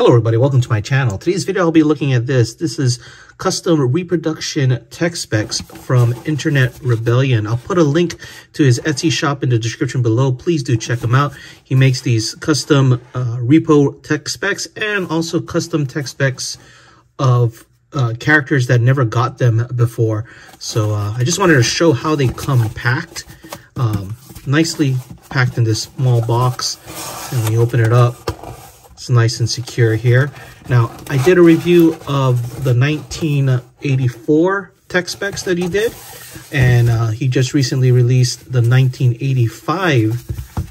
Hello everybody, welcome to my channel. Today's video I'll be looking at this. This is custom reproduction tech specs from Internet Rebellion. I'll put a link to his Etsy shop in the description below. Please do check him out. He makes these custom uh, repo tech specs and also custom tech specs of uh, characters that never got them before. So uh, I just wanted to show how they come packed. Um, nicely packed in this small box. And we open it up, it's nice and secure here. Now, I did a review of the 1984 tech specs that he did, and uh, he just recently released the 1985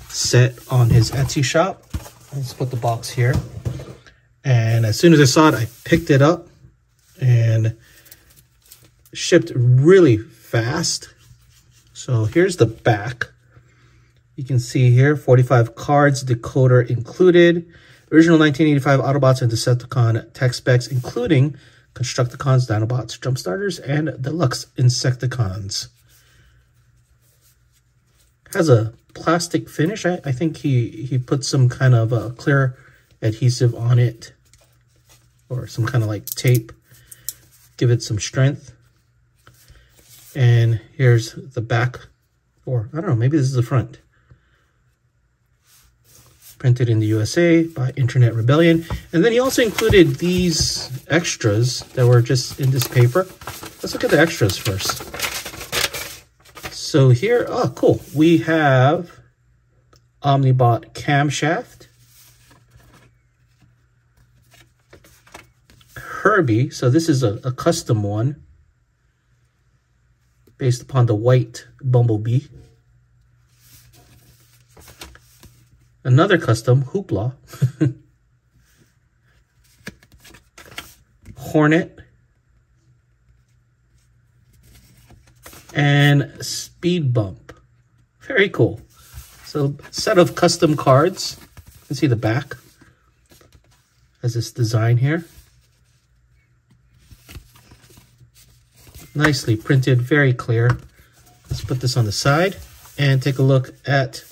set on his Etsy shop. Let's put the box here. And as soon as I saw it, I picked it up and shipped really fast. So here's the back. You can see here, 45 cards, decoder included. Original 1985 Autobots and Decepticon tech specs, including Constructicons, Dinobots, Jumpstarters, and Deluxe Insecticons. Has a plastic finish. I, I think he, he put some kind of a clear adhesive on it or some kind of like tape. Give it some strength. And here's the back, or I don't know, maybe this is the front printed in the USA by Internet Rebellion. And then he also included these extras that were just in this paper. Let's look at the extras first. So here, oh, cool. We have Omnibot camshaft. Herbie, so this is a, a custom one based upon the white Bumblebee. Another custom, Hoopla. Hornet. And Speed Bump. Very cool. So set of custom cards. You can see the back. Has this design here. Nicely printed, very clear. Let's put this on the side and take a look at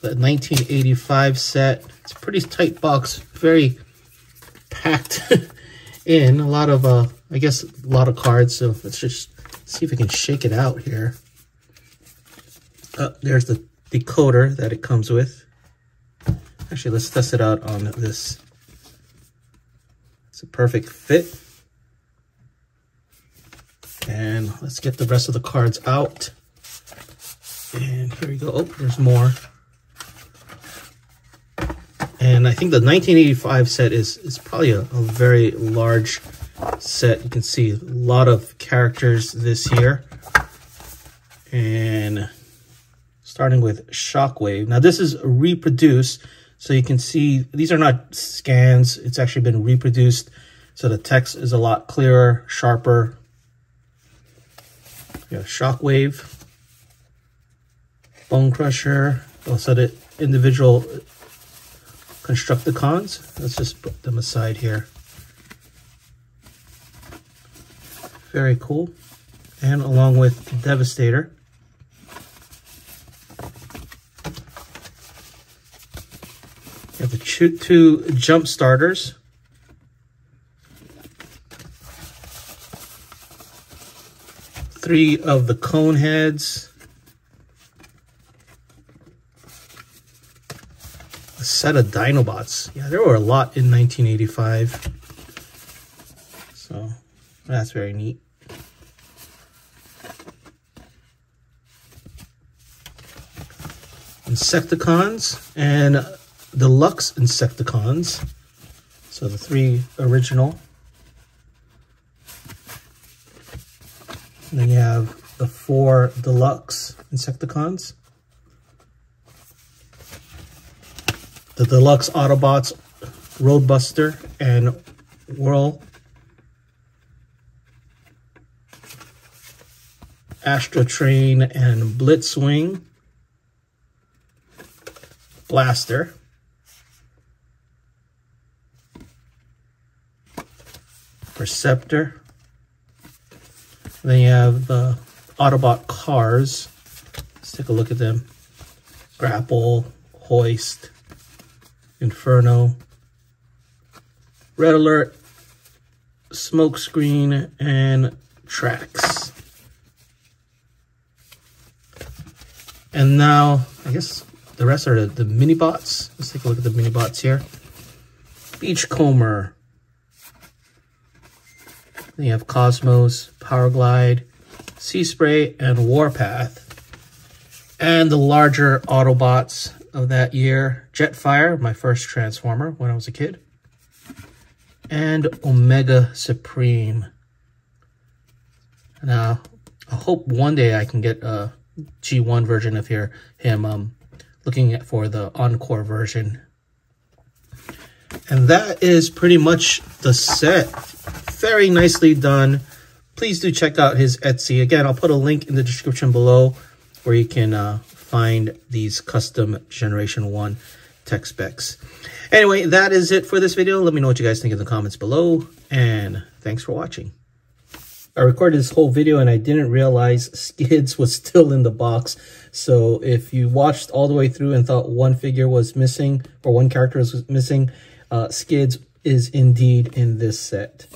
the 1985 set. It's a pretty tight box, very packed in. A lot of, uh, I guess, a lot of cards. So let's just see if we can shake it out here. Uh, there's the decoder that it comes with. Actually, let's test it out on this. It's a perfect fit. And let's get the rest of the cards out. And here we go. Oh, there's more. And I think the 1985 set is, is probably a, a very large set. You can see a lot of characters this year. And starting with Shockwave. Now this is reproduced, so you can see these are not scans. It's actually been reproduced, so the text is a lot clearer, sharper. You have Shockwave, Bone Crusher, also the individual Constructicons. Let's just put them aside here. Very cool. And along with Devastator. You have the two jump starters. Three of the cone heads. Set of Dinobots. Yeah, there were a lot in 1985. So that's very neat. Insecticons and Deluxe Insecticons. So the three original. And then you have the four Deluxe Insecticons. The Deluxe Autobots Roadbuster and Whirl. Astro Train and Blitzwing. Blaster. Perceptor. Then you have the Autobot cars. Let's take a look at them. Grapple, Hoist, Inferno, Red Alert, Smokescreen, and Tracks. And now, I guess the rest are the, the mini bots. Let's take a look at the mini bots here. Beachcomber. Then you have Cosmos, Powerglide, Sea Spray, and Warpath. And the larger Autobots of that year, Jetfire, my first Transformer when I was a kid. And Omega Supreme. Now, I hope one day I can get a G1 version of here, him um, looking for the Encore version. And that is pretty much the set. Very nicely done. Please do check out his Etsy. Again, I'll put a link in the description below where you can uh, find these custom Generation 1 tech specs. Anyway, that is it for this video. Let me know what you guys think in the comments below. And thanks for watching. I recorded this whole video and I didn't realize Skids was still in the box. So if you watched all the way through and thought one figure was missing or one character was missing, uh, Skids is indeed in this set.